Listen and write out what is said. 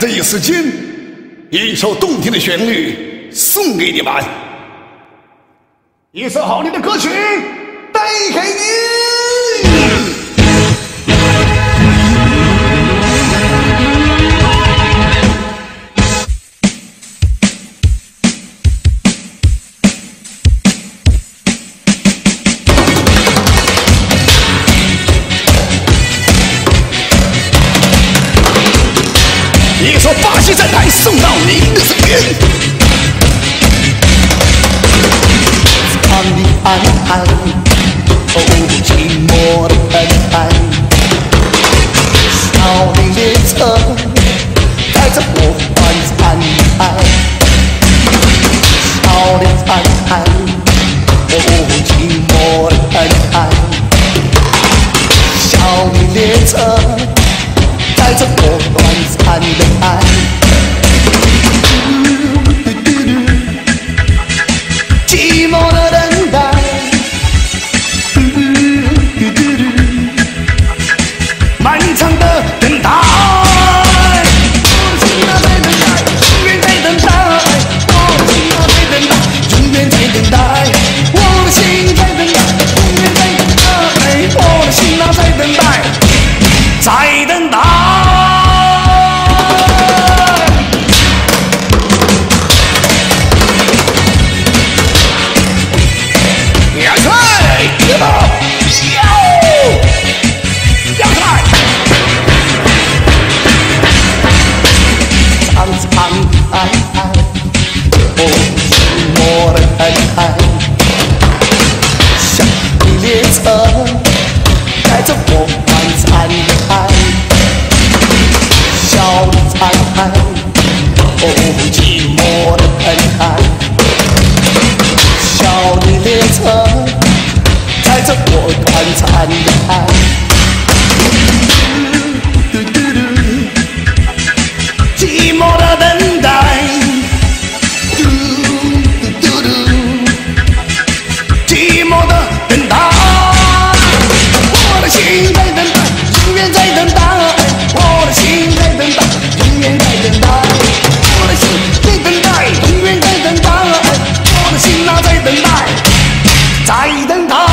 这一时间，一首动听的旋律送给你们，一首好听的歌曲带给你。一首巴西站台送到您的身边。长的安排，哦，寂寞的等待，少年列车载着我缓残爱，少年残骸，哦，寂寞的等待，少年列车 상당 车载着我短暂的爱，笑的残骸，哦，寂寞的等待，笑的列车载着我短暂的爱。在等待。